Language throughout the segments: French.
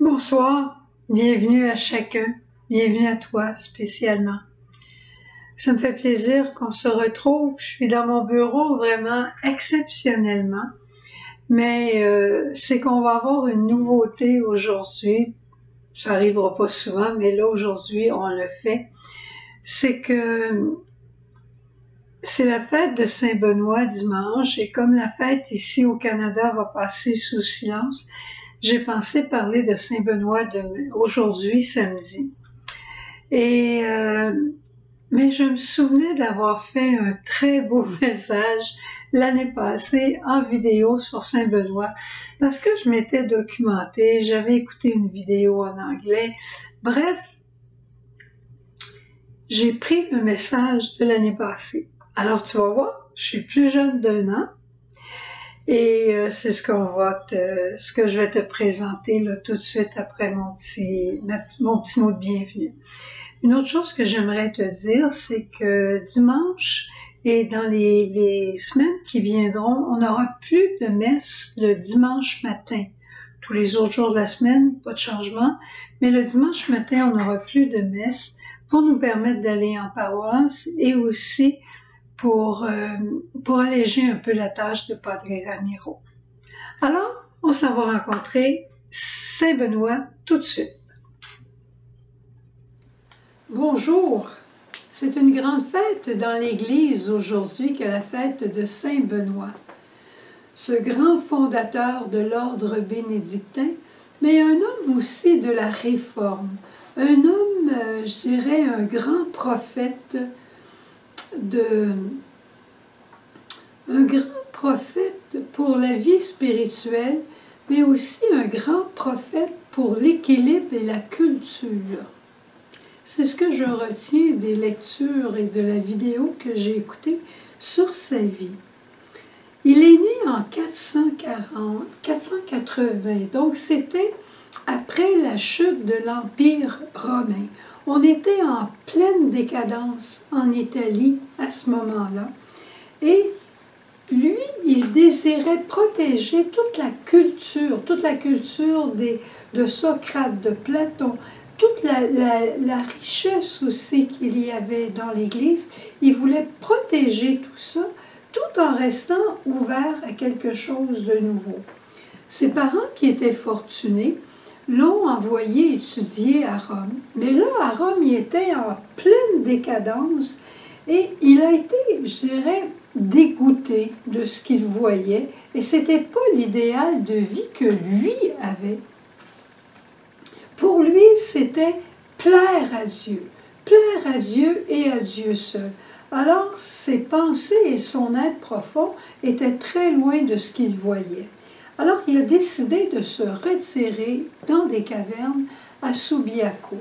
Bonsoir, bienvenue à chacun, bienvenue à toi spécialement. Ça me fait plaisir qu'on se retrouve. Je suis dans mon bureau vraiment exceptionnellement, mais euh, c'est qu'on va avoir une nouveauté aujourd'hui. Ça arrivera pas souvent, mais là aujourd'hui on le fait. C'est que c'est la fête de Saint-Benoît dimanche et comme la fête ici au Canada va passer sous silence, j'ai pensé parler de Saint-Benoît aujourd'hui, samedi. Et euh, mais je me souvenais d'avoir fait un très beau message l'année passée en vidéo sur Saint-Benoît parce que je m'étais documentée, j'avais écouté une vidéo en anglais. Bref, j'ai pris le message de l'année passée. Alors tu vas voir, je suis plus jeune d'un an et euh, c'est ce qu'on va te, ce que je vais te présenter là, tout de suite après mon petit, mon petit mot de bienvenue. Une autre chose que j'aimerais te dire, c'est que dimanche et dans les, les, semaines qui viendront, on n'aura plus de messe le dimanche matin. Tous les autres jours de la semaine, pas de changement, mais le dimanche matin, on n'aura plus de messe pour nous permettre d'aller en paroisse et aussi pour, euh, pour alléger un peu la tâche de Padre Ramiro. Alors, on s'en va rencontrer Saint-Benoît tout de suite. Bonjour, c'est une grande fête dans l'Église aujourd'hui que la fête de Saint-Benoît. Ce grand fondateur de l'ordre bénédictin, mais un homme aussi de la Réforme, un homme, euh, je dirais, un grand prophète de un grand prophète pour la vie spirituelle, mais aussi un grand prophète pour l'équilibre et la culture. C'est ce que je retiens des lectures et de la vidéo que j'ai écoutée sur sa vie. Il est né en 440, 480, donc c'était après la chute de l'Empire romain. On était en pleine décadence en Italie à ce moment-là. Et lui, il désirait protéger toute la culture, toute la culture des, de Socrate, de Platon, toute la, richesse aussi qu'il y avait dans l'Église, il voulait protéger tout ça tout en restant ouvert à quelque chose de nouveau. Ses parents, qui étaient fortunés, l'ont envoyé étudier à Rome. Mais là, à Rome, il était en pleine décadence et il a été, je dirais, dégoûté de ce qu'il voyait et c'était pas l'idéal de vie que lui avait. Pour lui, c'était plaire à Dieu, plaire à Dieu et à Dieu seul. Alors, ses pensées et son être profond étaient très loin de ce qu'il voyait. Alors, il a décidé de se retirer dans des cavernes à Subiaco.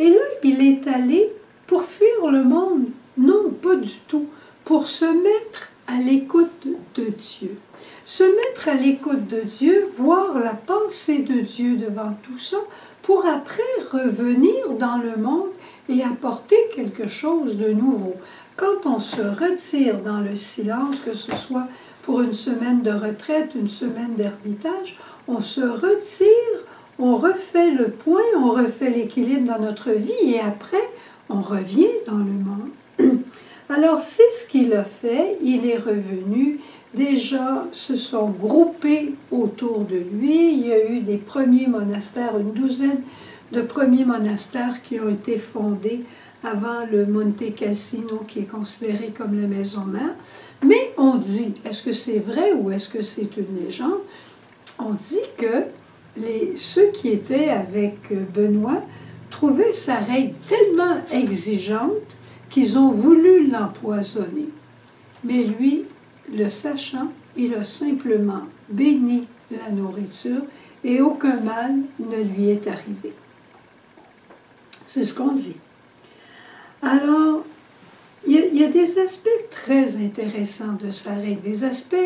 Et là, il est allé pour fuir le monde. Non, pas du tout. Pour se mettre à l'écoute de Dieu. Se mettre à l'écoute de Dieu, voir la pensée de Dieu devant tout ça, pour après revenir dans le monde et apporter quelque chose de nouveau. Quand on se retire dans le silence, que ce soit pour une semaine de retraite, une semaine d'ermitage, on se retire, on refait le point, on refait l'équilibre dans notre vie et après, on revient dans le monde. Alors c'est ce qu'il a fait, il est revenu, déjà se sont groupés autour de lui, il y a eu des premiers monastères, une douzaine de premiers monastères qui ont été fondés avant le Monte Cassino qui est considéré comme la maison mère. Mais on dit, est-ce que c'est vrai ou est-ce que c'est une légende? On dit que ceux qui étaient avec Benoît trouvaient sa règle tellement exigeante qu'ils ont voulu l'empoisonner. Mais lui, le sachant, il a simplement béni la nourriture et aucun mal ne lui est arrivé. C'est ce qu'on dit. Alors, il y, a des aspects très intéressants de sa règle. Des aspects,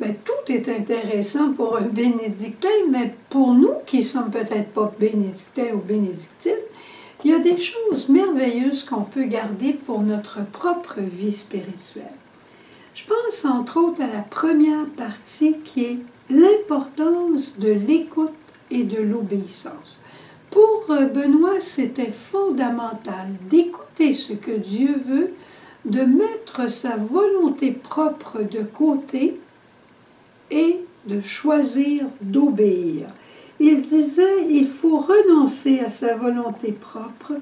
ben, tout est intéressant pour un bénédictin, mais pour nous qui sommes peut-être pas bénédictins ou bénédictines, il y a des choses merveilleuses qu'on peut garder pour notre propre vie spirituelle. Je pense entre autres à la première partie qui est l'importance de l'écoute et de l'obéissance. Pour euh, Benoît, c'était fondamental d'écouter ce que Dieu veut, de mettre sa volonté propre de côté et de choisir d'obéir. Il disait, il faut renoncer à sa volonté propre,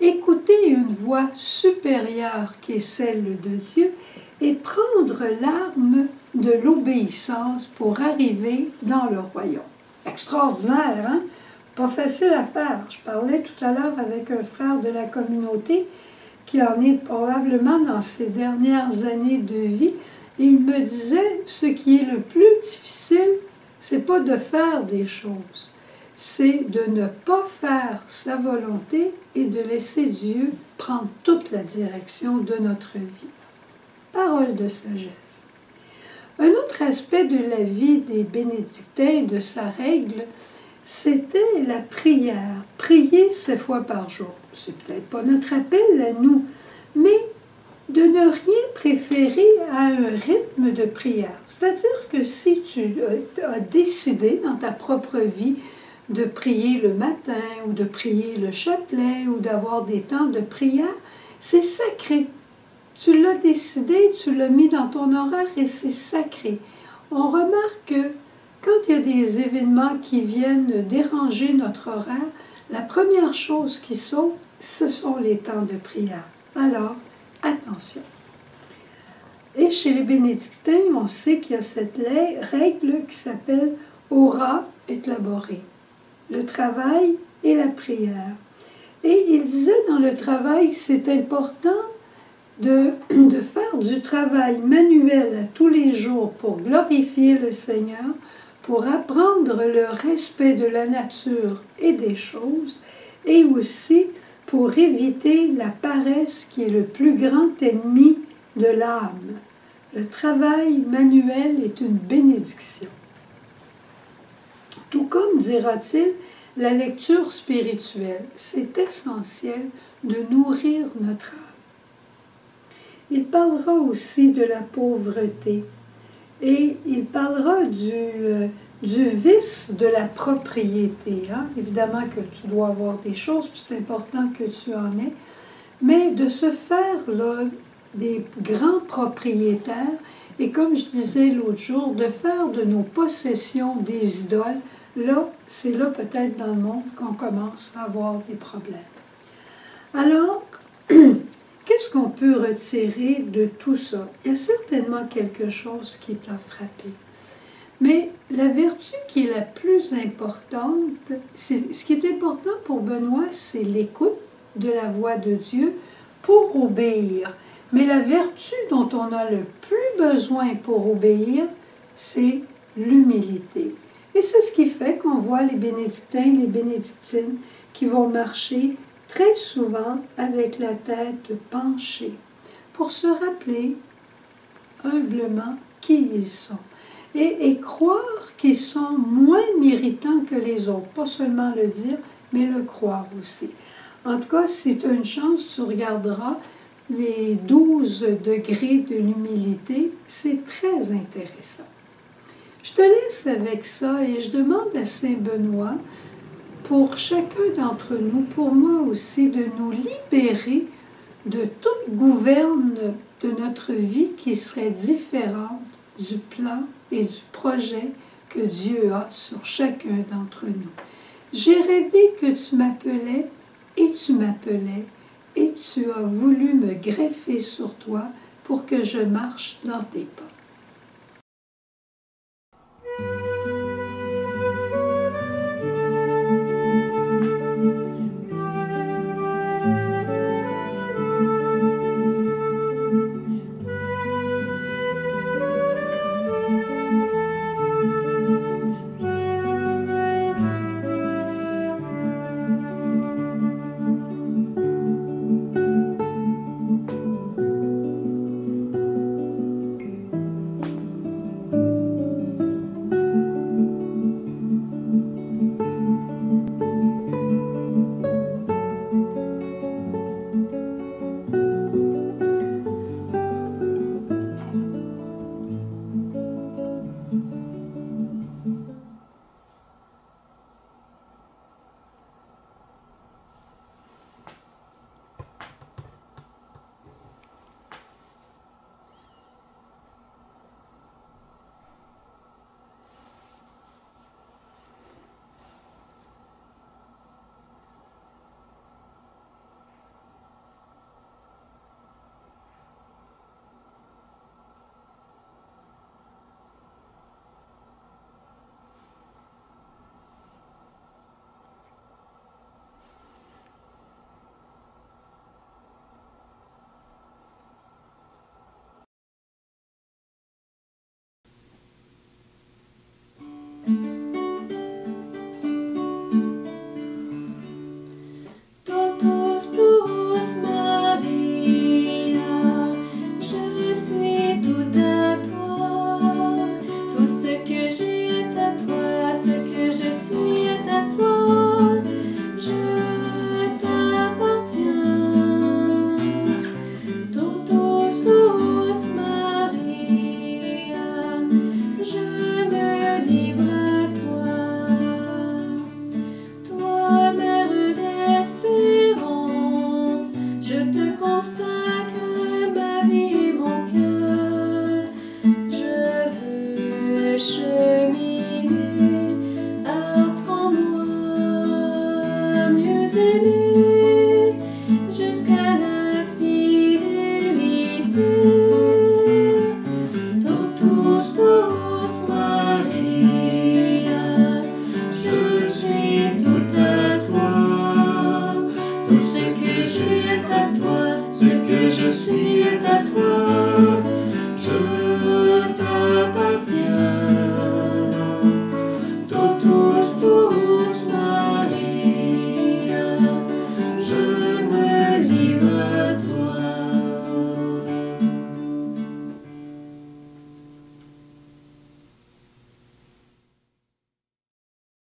écouter une voix supérieure qui est celle de Dieu et prendre l'arme de l'obéissance pour arriver dans le royaume. Extraordinaire, hein? Pas facile à faire. Je parlais tout à l'heure avec un frère de la communauté qui en est probablement dans ses dernières années de vie, et il me disait ce qui est le plus difficile, c'est pas de faire des choses, c'est de ne pas faire sa volonté et de laisser Dieu prendre toute la direction de notre vie. Parole de sagesse. Un autre aspect de la vie des bénédictins, de sa règle, c'était la prière. Prier sept fois par jour. C'est peut-être pas notre appel à nous, mais de ne rien préférer à un rythme de prière. C'est-à-dire que si tu as décidé dans ta propre vie de prier le matin ou de prier le chapelet ou d'avoir des temps de prière, c'est sacré. Tu l'as décidé, tu l'as mis dans ton horaire et c'est sacré. On remarque que quand il y a des événements qui viennent déranger notre horaire, la première chose qui saute, ce sont les temps de prière. Alors, attention. Et chez les bénédictins, on sait qu'il y a cette règle qui s'appelle aura et le travail et la prière. Et il disait dans le travail, c'est important de, de, faire du travail manuel tous les jours pour glorifier le Seigneur, pour apprendre le respect de la nature et des choses, et aussi pour éviter la paresse qui est le plus grand ennemi de l'âme. Le travail manuel est une bénédiction. Tout comme, dira-t-il, la lecture spirituelle, c'est essentiel de nourrir notre âme. Il parlera aussi de la pauvreté et il parlera du, euh, du vice de la propriété. Hein. Évidemment que tu dois avoir des choses, puis c'est important que tu en aies, mais de se faire là, des grands propriétaires et comme je disais l'autre jour, de faire de nos possessions des idoles, là, c'est là peut-être dans le monde qu'on commence à avoir des problèmes. Alors, qu'on peut retirer de tout ça? Il y a certainement quelque chose qui t'a frappé. Mais la vertu qui est la plus importante, ce qui est important pour Benoît, c'est l'écoute de la voix de Dieu pour obéir. Mais la vertu dont on a le plus besoin pour obéir, c'est l'humilité. Et c'est ce qui fait qu'on voit les bénédictins, les bénédictines qui vont marcher très souvent avec la tête penchée pour se rappeler humblement qui ils sont et, croire qu'ils sont moins méritants que les autres. Pas seulement le dire, mais le croire aussi. En tout cas, si tu as une chance, tu regarderas les 12 degrés de l'humilité. C'est très intéressant. Je te laisse avec ça et je demande à Saint Benoît, pour chacun d'entre nous, pour moi aussi, de nous libérer de toute gouverne de notre vie qui serait différente du plan et du projet que Dieu a sur chacun d'entre nous. J'ai rêvé que tu m'appelais et tu m'appelais et tu as voulu me greffer sur toi pour que je marche dans tes pas.